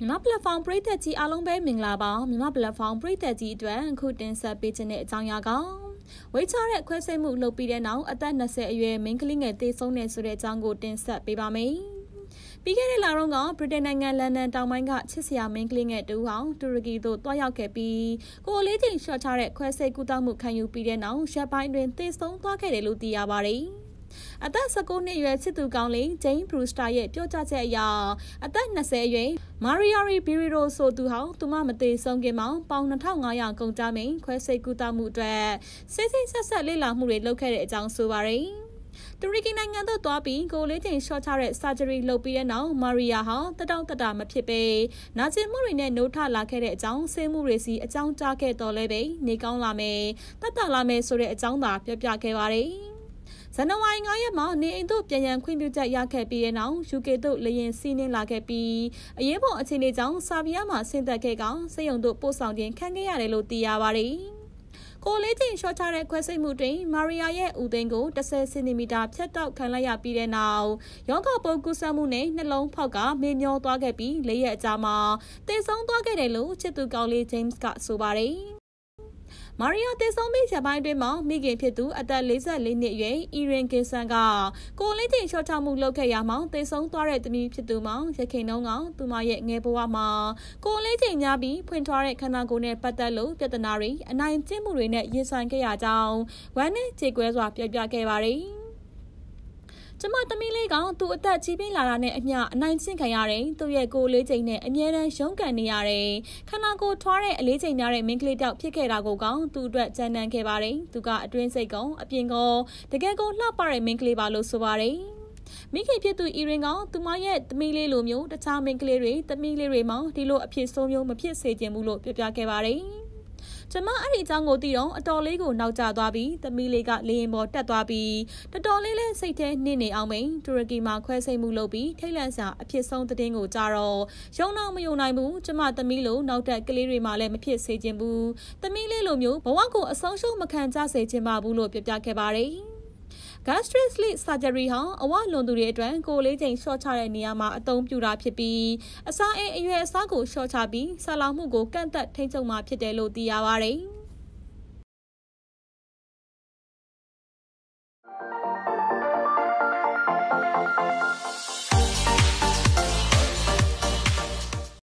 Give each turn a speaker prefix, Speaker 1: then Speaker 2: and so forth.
Speaker 1: မြန်မာ platform ပရိသတ်ကြီးအားလုံးပဲမင်္ဂလာပါမြန်မာ platform ပရိသတ်ကြီးအတွက်အခုတင်ဆက်ပေးခြင်းတဲ့အကြောင်းအရာကဝေးချတဲ့ခွဲစိတ်မှုလုပ်ပြီးတဲ့နောက်အသက်20အရွယ်မိန်းကလေးငယ်တေဆုံးနေဆိုတဲ့အကြောင်းကိုတင်ဆက်ပေးပါမယ်ပြီးခဲ့တဲ့လတော့ကဗြိတိန်နိုင်ငံလန်ဒန်တောင်ပိုင်းကချစ်စရာမင်းကလေးငယ်တူဟောင်းတူရကီသို့တွားရောက်ခဲ့ပြီးကိုလေးချိန်ရှော့ချတဲ့ခွဲစိတ်ကူးတောက်မှုခံယူပြီးတဲ့နောက်ရပ်ပိုင်းတွင်တေဆုံးသွားခဲ့တယ်လို့သိရပါတယ်။ အသက်19နှစ်အရွယ်စစ်သူကောင်းလေးဂျိမ်းဘရူစတာရဲ့ပြောကြားချက်အရအသက်20အရွယ်မာရီယာရီဘီရီရိုဆိုသူဟောင်းသူမမသေးဆုံးခင်မှာပေါင်2500ကုန်ကြမိန်ခွဲစိတ်ကူတာမှုအတွက်စစ်စစ်ဆက်ဆက်လေ့လာမှုတွေလုပ်ခဲ့တဲ့အကြောင်းဆိုပါရယ်တူရကီနိုင်ငံသို့သွားပြီးကိုလေးချိန်ရှော့ချတဲ့ surgery လုပ်ပြီးတဲ့နောက်မာရီယာဟာတတောင့်တတာမဖြစ်ပေနာကျင်မှုတွေနဲ့နှိုးထလာခဲ့တဲ့အကြောင်းဆေးမှုတွေစီအကြောင်းကြားခဲ့တော်လဲပဲနေကောင်းလာမယ်တတ်တာလာမယ်ဆိုတဲ့အကြောင်းသာပြောပြခဲ့ပါတယ် ဇန်နဝါရီ9ရက်မှာနေအိမ်သို့ပြန်ရန်ခွင့်ပြုချက်ရခဲ့ပြီးတဲ့နောက် UK သို့လေယာဉ်စီးနှင်းလာခဲ့ပြီးအရေးပေါ်အခြေအနေကြောင့်ဆာဗီယာမှာဆင်းသက်ခဲ့ကောင်စစ်ရုံသို့ပို့ဆောင်ခြင်းခံခဲ့ရတယ်လို့သိရပါတယ်။ကိုလေးချင်းရှော့ချတဲ့ခွဲစိတ်မှုတွင်မာရီယာရဲ့ဦးသိန်းကို10စင်တီမီတာဖြတ်တောက်ခံလိုက်ရပြီးတဲ့နောက်ရောဂါပိုးကူးစက်မှုနဲ့နှလုံးဖောက်ကမေမျောသွားခဲ့ပြီး၄ရက်အကြာမှာတည်ဆုံသွားခဲ့တယ်လို့ချစ်သူကောင်လေး James ကဆိုပါတယ်။ မာရီယာတေဆုံးပြီးရပိုင်းတွင်မှမိခင်ဖြစ်သူအသက်44နှစ်အရွယ်အီရင်ကင်ဆန်ကကိုလေးချိန်ချော့ချမှုလုပ်ခဲ့ရမှတေဆုံးသွားတဲ့သမီးဖြစ်သူမှရခင်နှုံးကသူမရဲ့ငယ်ဘဝမှာကိုလေးချိန်များပြီးဖွင့်ထွားတဲ့ခန္ဓာကိုယ်နဲ့ပတ်သက်လို့ပြဿနာတွေအနိုင်ကျင့်မှုတွေနဲ့ရင်ဆိုင်ခဲ့ရကြောင်းဝမ်းနဲ့ခြေကွဲစွာပြပြခဲ့ပါတယ်။ ကျမသမီးလေးကသူ့အသက်ကြီးပြင်းလာတာနဲ့အမျှအနိုင်ကျင့်ခံရတယ်။သူ့ရဲ့ကိုယ်လေးချိန်နဲ့အမြဲတမ်းရုန်းကန်နေရတယ်။ခန္ဓာကိုယ်ထွားတဲ့အလေးချိန်များတဲ့မင်းကလေးတောက်ဖြစ်ခဲ့တာကိုကောင်သူ့အတွက်ကြံတန်းခဲ့ပါတယ်။သူကအတွင်းစိတ်ကောင်အပြင်ကောတကယ်ကိုလှပတဲ့မင်းကလေးပါလို့ဆိုပါတယ်။မိခင်ဖြစ်သူအီရင်ကသူမရဲ့သမီးလေးလိုမျိုးတခြားမိန်းကလေးတွေသမီးလေးတွေမှဒီလိုအဖြစ်ဆိုးမျိုးမဖြစ်စေချင်ဘူးလို့ပြောပြခဲ့ပါတယ်။ ကျမအဲ့ဒီအကြောင်းကိုသိတော့အတော်လေးကိုနောက်ကျသွားပြီးသမီးလေးကလေရင်ပေါ်တက်သွားပြီးတော်တော်လေးလေးစိတ်ထဲနှိမ့်နေအောင်မိန်တူရကီမှာခွဲစိတ်မှုလုပ်ပြီးထိတ်လန့်စရာအဖြစ်ဆုံးသတင်းကိုကြားတော့ရုံတော့မယုံနိုင်ဘူးကျမသမီးလိုနောက်ထပ်ကလေးတွေမှလည်းမဖြစ်စေချင်ဘူးသမီးလေးလိုမျိုးဘဝကိုအဆုံးရှုံးမခံကြစေချင်ပါဘူးလို့ပြောပြခဲ့ပါတယ် gastric sleeve surgery ဟာအဝလွန်သူတွေအတွက်ကိုလေးချိန်လျှော့ချတဲ့နေရာမှာအသုံးပြုတာဖြစ်ပြီးအစာအိမ်အရွယ်အစားကိုလျှော့ချပြီးဆလောင်မှုကိုကန့်သက်ထိန်းချုပ်မှာဖြစ်တယ်လို့သိရပါတယ်။။